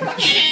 Bye.